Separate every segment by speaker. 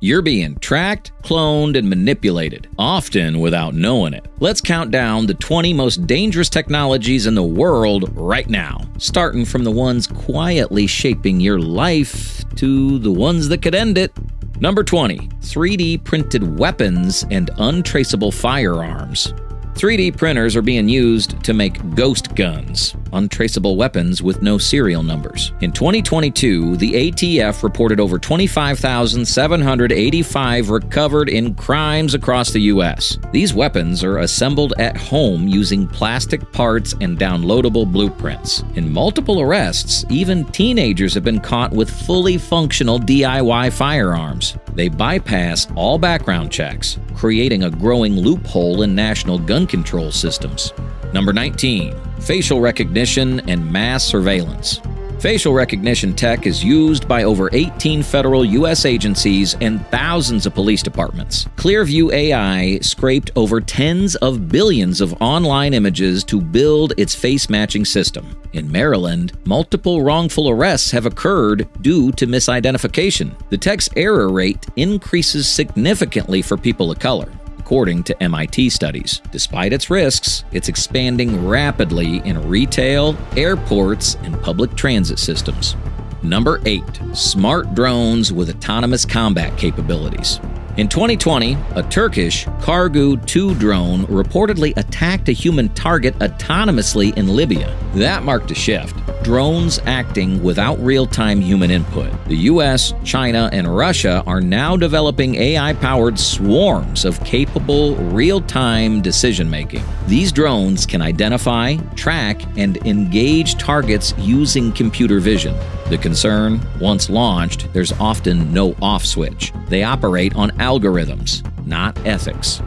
Speaker 1: You're being tracked, cloned, and manipulated, often without knowing it. Let's count down the 20 most dangerous technologies in the world right now, starting from the ones quietly shaping your life to the ones that could end it. Number 20 3D printed weapons and untraceable firearms. 3D printers are being used to make ghost guns, untraceable weapons with no serial numbers. In 2022, the ATF reported over 25,785 recovered in crimes across the U.S. These weapons are assembled at home using plastic parts and downloadable blueprints. In multiple arrests, even teenagers have been caught with fully functional DIY firearms. They bypass all background checks, creating a growing loophole in national gun control systems. Number 19, facial recognition and mass surveillance. Facial recognition tech is used by over 18 federal U.S. agencies and thousands of police departments. Clearview AI scraped over tens of billions of online images to build its face matching system. In Maryland, multiple wrongful arrests have occurred due to misidentification. The tech's error rate increases significantly for people of color according to MIT studies. Despite its risks, it's expanding rapidly in retail, airports, and public transit systems. Number 8. Smart drones with autonomous combat capabilities. In 2020, a Turkish Kargu 2 drone reportedly attacked a human target autonomously in Libya. That marked a shift. Drones acting without real time human input. The US, China, and Russia are now developing AI powered swarms of capable real time decision making. These drones can identify, track, and engage targets using computer vision. The concern once launched, there's often no off switch. They operate on algorithms, not ethics.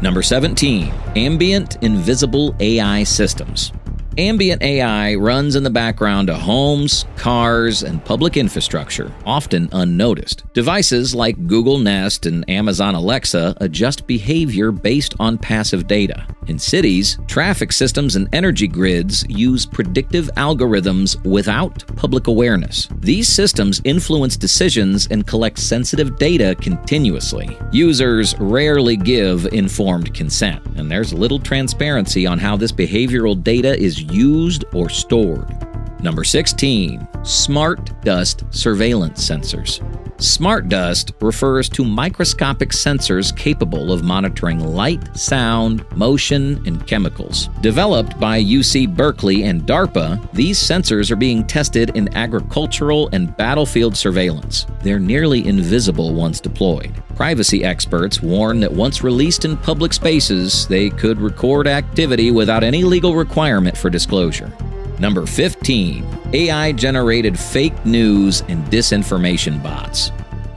Speaker 1: Number 17 Ambient Invisible AI Systems. Ambient AI runs in the background of homes, cars, and public infrastructure, often unnoticed. Devices like Google Nest and Amazon Alexa adjust behavior based on passive data. In cities, traffic systems and energy grids use predictive algorithms without public awareness. These systems influence decisions and collect sensitive data continuously. Users rarely give informed consent, and there's little transparency on how this behavioral data is used or stored. Number 16, smart dust surveillance sensors. Smart dust refers to microscopic sensors capable of monitoring light, sound, motion, and chemicals. Developed by UC Berkeley and DARPA, these sensors are being tested in agricultural and battlefield surveillance. They're nearly invisible once deployed. Privacy experts warn that once released in public spaces, they could record activity without any legal requirement for disclosure. Number 15 AI generated fake news and disinformation bots.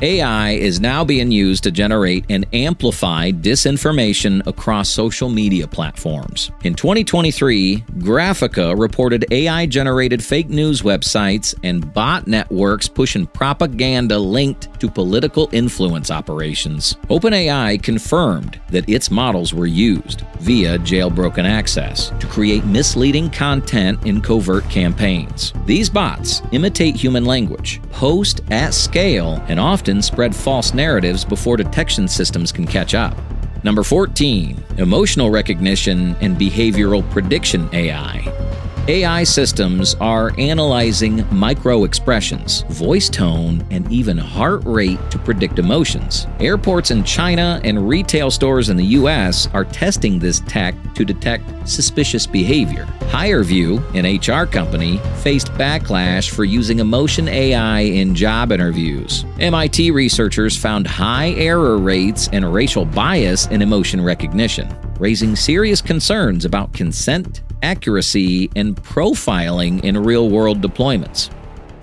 Speaker 1: AI is now being used to generate and amplify disinformation across social media platforms. In 2023, Graphika reported AI generated fake news websites and bot networks pushing propaganda linked to political influence operations. OpenAI confirmed that its models were used via jailbroken access to create misleading content in covert campaigns. These bots imitate human language, post at scale, and often often spread false narratives before detection systems can catch up. Number 14, emotional recognition and behavioral prediction AI. AI systems are analyzing micro expressions, voice tone, and even heart rate to predict emotions. Airports in China and retail stores in the US are testing this tech to detect suspicious behavior. HireVue, an HR company, faced backlash for using emotion AI in job interviews. MIT researchers found high error rates and racial bias in emotion recognition, raising serious concerns about consent accuracy, and profiling in real world deployments.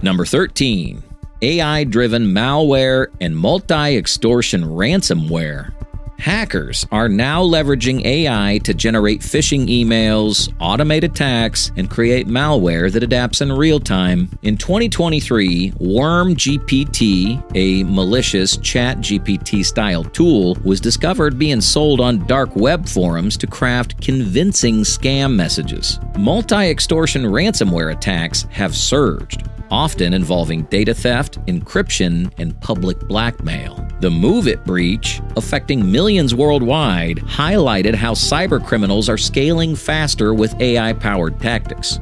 Speaker 1: Number 13, AI driven malware and multi extortion ransomware. Hackers are now leveraging AI to generate phishing emails, automate attacks, and create malware that adapts in real time. In 2023, WormGPT, a malicious ChatGPT style tool, was discovered being sold on dark web forums to craft convincing scam messages. Multi extortion ransomware attacks have surged often involving data theft, encryption, and public blackmail. The MOVEit breach, affecting millions worldwide, highlighted how cybercriminals are scaling faster with AI powered tactics.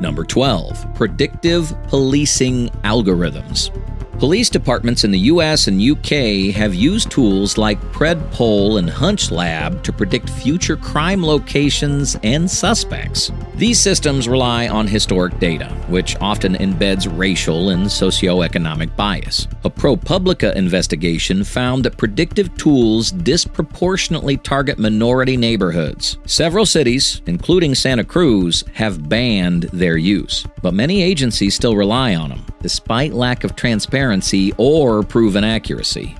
Speaker 1: Number 12. Predictive Policing Algorithms. Police departments in the US and UK have used tools like PredPol and HunchLab to predict future crime locations and suspects. These systems rely on historic data, which often embeds racial and socioeconomic bias. A ProPublica investigation found that predictive tools disproportionately target minority neighborhoods. Several cities, including Santa Cruz, have banned their use, but many agencies still rely on them despite lack of transparency or proven accuracy.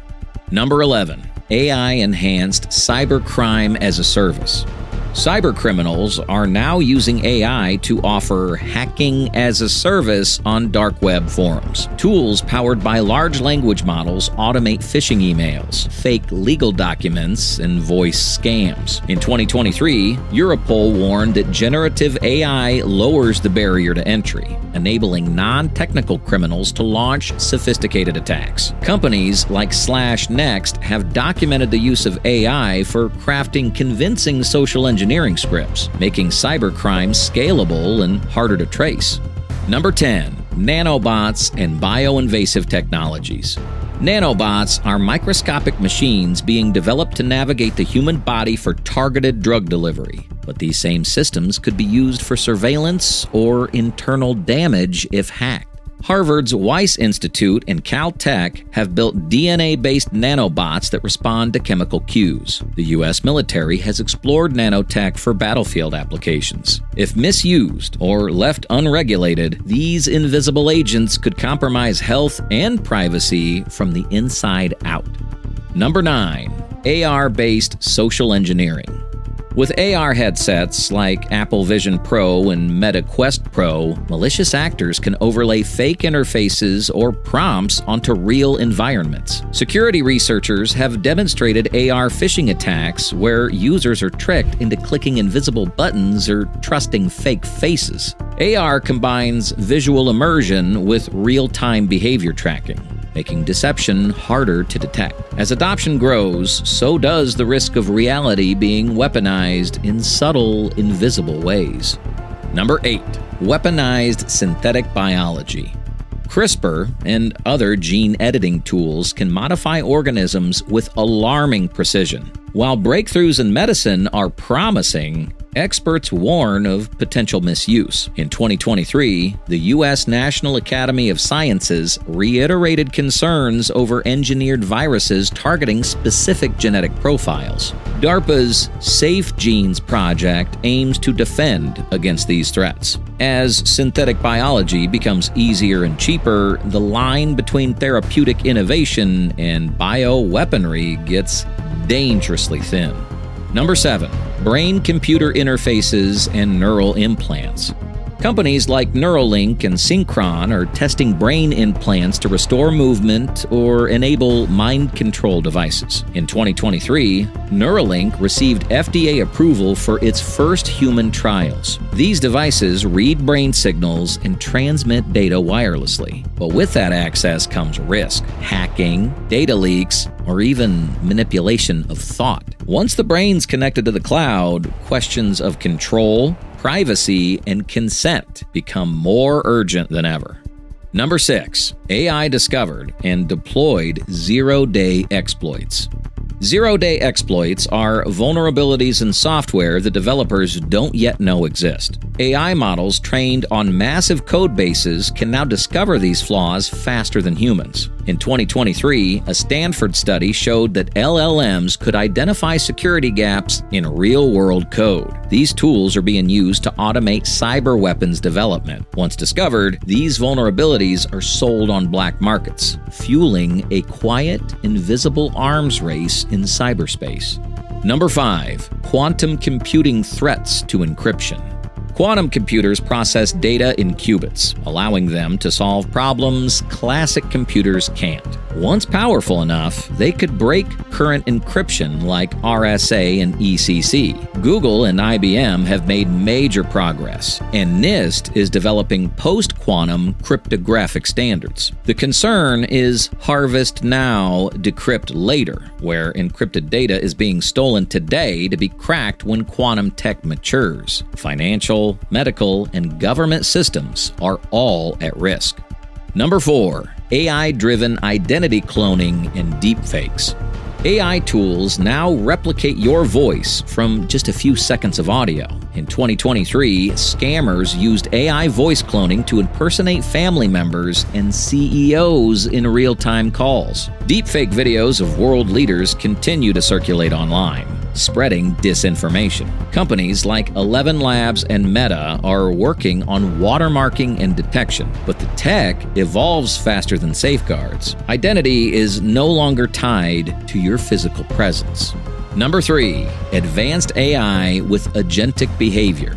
Speaker 1: Number 11. AI enhanced cybercrime as a service. Cybercriminals are now using AI to offer hacking as a service on dark web forums. Tools powered by large language models automate phishing emails, fake legal documents, and voice scams. In 2023, Europol warned that generative AI lowers the barrier to entry, enabling non technical criminals to launch sophisticated attacks. Companies like SlashNext have documented the use of AI for crafting convincing social engineering scripts, making cybercrime scalable and harder to trace. Number 10. Nanobots and bioinvasive technologies. Nanobots are microscopic machines being developed to navigate the human body for targeted drug delivery. But these same systems could be used for surveillance or internal damage if hacked. Harvard's Wyss Institute and Caltech have built DNA based nanobots that respond to chemical cues. The U.S. military has explored nanotech for battlefield applications. If misused or left unregulated, these invisible agents could compromise health and privacy from the inside out. Number 9. AR based social engineering. With AR headsets like Apple Vision Pro and Meta Quest Pro, malicious actors can overlay fake interfaces or prompts onto real environments. Security researchers have demonstrated AR phishing attacks where users are tricked into clicking invisible buttons or trusting fake faces. AR combines visual immersion with real time behavior tracking making deception harder to detect. As adoption grows, so does the risk of reality being weaponized in subtle, invisible ways. Number 8. Weaponized synthetic biology. CRISPR and other gene editing tools can modify organisms with alarming precision. While breakthroughs in medicine are promising, experts warn of potential misuse. In 2023, the U.S. National Academy of Sciences reiterated concerns over engineered viruses targeting specific genetic profiles. DARPA's Safe Genes project aims to defend against these threats. As synthetic biology becomes easier and cheaper, the line between therapeutic innovation and bioweaponry gets dangerously thin. Number 7. Brain computer interfaces and neural implants. Companies like Neuralink and Synchron are testing brain implants to restore movement or enable mind control devices. In 2023, Neuralink received FDA approval for its first human trials. These devices read brain signals and transmit data wirelessly. But with that access comes risk hacking, data leaks, or even manipulation of thought. Once the brain's connected to the cloud, questions of control, privacy, and consent become more urgent than ever. Number 6. AI discovered and deployed zero day exploits. Zero day exploits are vulnerabilities in software that developers don't yet know exist. AI models trained on massive code bases can now discover these flaws faster than humans. In 2023, a Stanford study showed that LLMs could identify security gaps in real world code. These tools are being used to automate cyber weapons development. Once discovered, these vulnerabilities are sold on black markets, fueling a quiet, invisible arms race in cyberspace. Number 5. Quantum computing threats to encryption. Quantum computers process data in qubits, allowing them to solve problems classic computers can't. Once powerful enough, they could break current encryption like RSA and ECC. Google and IBM have made major progress, and NIST is developing post quantum cryptographic standards. The concern is harvest now, decrypt later, where encrypted data is being stolen today to be cracked when quantum tech matures. Financial, medical, and government systems are all at risk. Number 4. AI driven identity cloning and deepfakes. AI tools now replicate your voice from just a few seconds of audio. In 2023, scammers used AI voice cloning to impersonate family members and CEOs in real time calls. Deepfake videos of world leaders continue to circulate online spreading disinformation. Companies like ElevenLabs and Meta are working on watermarking and detection, but the tech evolves faster than safeguards. Identity is no longer tied to your physical presence. Number 3. Advanced AI with agentic behavior.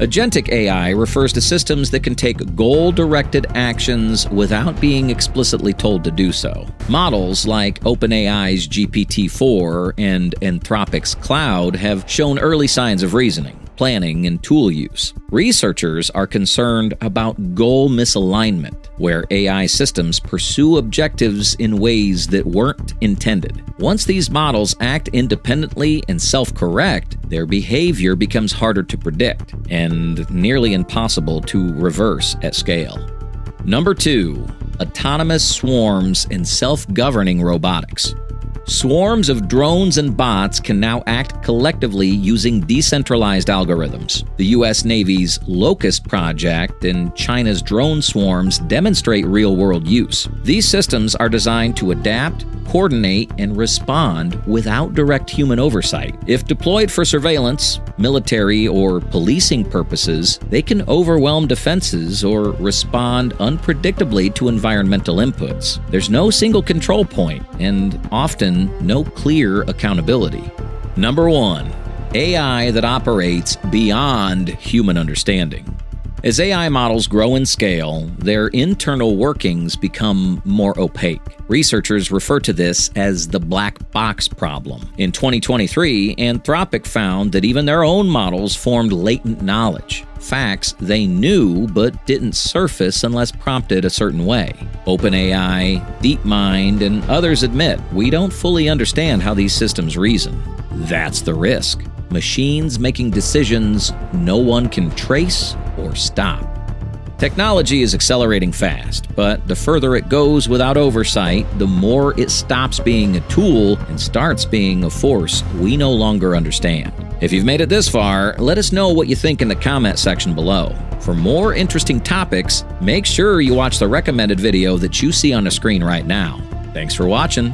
Speaker 1: Agentic AI refers to systems that can take goal directed actions without being explicitly told to do so. Models like OpenAI's GPT 4 and Anthropic's Claude have shown early signs of reasoning planning, and tool use. Researchers are concerned about goal misalignment, where AI systems pursue objectives in ways that weren't intended. Once these models act independently and self correct, their behavior becomes harder to predict and nearly impossible to reverse at scale. Number two, autonomous swarms and self governing robotics. Swarms of drones and bots can now act collectively using decentralized algorithms. The U.S. Navy's Locust project and China's drone swarms demonstrate real world use. These systems are designed to adapt, coordinate, and respond without direct human oversight. If deployed for surveillance, military, or policing purposes, they can overwhelm defenses or respond unpredictably to environmental inputs. There's no single control point, and often no clear accountability. Number one, AI that operates beyond human understanding. As AI models grow in scale, their internal workings become more opaque. Researchers refer to this as the black box problem. In 2023, Anthropic found that even their own models formed latent knowledge, facts they knew but didn't surface unless prompted a certain way. OpenAI, DeepMind, and others admit we don't fully understand how these systems reason. That's the risk. Machines making decisions no one can trace or stop. Technology is accelerating fast, but the further it goes without oversight, the more it stops being a tool and starts being a force we no longer understand. If you've made it this far, let us know what you think in the comment section below. For more interesting topics, make sure you watch the recommended video that you see on the screen right now. Thanks for watching.